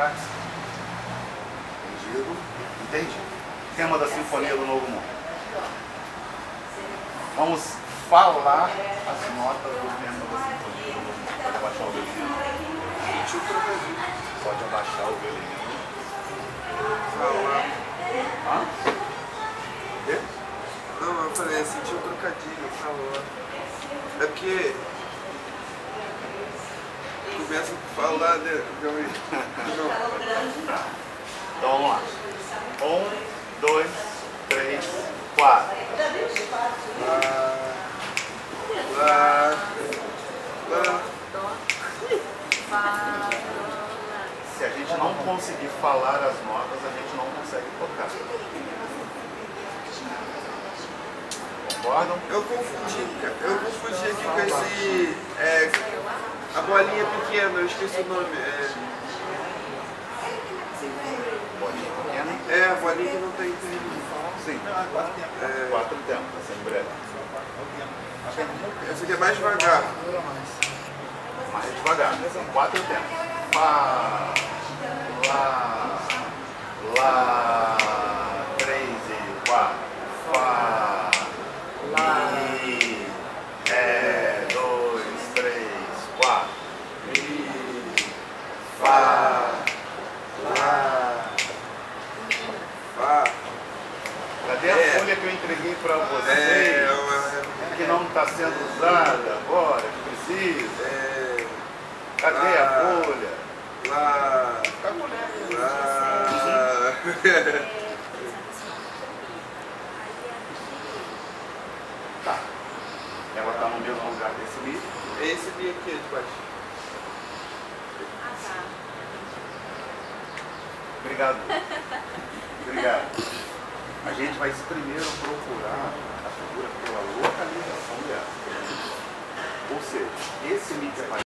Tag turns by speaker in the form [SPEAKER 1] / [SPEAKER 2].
[SPEAKER 1] táxi. Entendido? Entende? Tema da Sinfonia do Novo Mundo. Vamos falar as notas do tema da Sinfonia do Novo Mundo. Pode abaixar o violino.
[SPEAKER 2] O.
[SPEAKER 1] Pode abaixar o violino.
[SPEAKER 2] Falar.
[SPEAKER 1] Hã? Quê?
[SPEAKER 2] Não, eu falei, senti o trocadilho, falou. É porque. Começa a falar de. Não.
[SPEAKER 1] Então vamos lá. Um, dois, três, quatro.
[SPEAKER 2] Lá. Lá. Lá.
[SPEAKER 1] Se a gente não conseguir falar as notas, a gente não consegue tocar. Concordam?
[SPEAKER 2] Eu confundi, eu confundi aqui com esse. A bolinha pequena, eu esqueci o nome. É,
[SPEAKER 1] Bolinha pequena.
[SPEAKER 2] é a bolinha que não tem termo.
[SPEAKER 1] Sim.
[SPEAKER 2] É,
[SPEAKER 1] Quatro tempos, assim, breve.
[SPEAKER 2] essa aqui é mais devagar.
[SPEAKER 1] Mais devagar. São quatro tempos. Fá, lá, lá, três e quatro. Fá, mi, ré, dois, três, quatro. Mi, fá.
[SPEAKER 2] Lá. Fá.
[SPEAKER 1] Cadê a
[SPEAKER 2] É.
[SPEAKER 1] folha que eu entreguei para vocês?
[SPEAKER 2] É, uma-
[SPEAKER 1] Que não está sendo usada agora, que precisa.
[SPEAKER 2] é,
[SPEAKER 1] Cadê
[SPEAKER 2] Ah.
[SPEAKER 1] a folha?
[SPEAKER 2] lá.
[SPEAKER 1] Tá mulher.
[SPEAKER 2] Lá.
[SPEAKER 1] Tá. Ela tá no mesmo lugar desse livro.
[SPEAKER 2] Esse vi aqui de baixo.
[SPEAKER 1] Obrigado. Obrigado. A gente vai primeiro procurar a figura pela localização dela. Ou seja, esse mix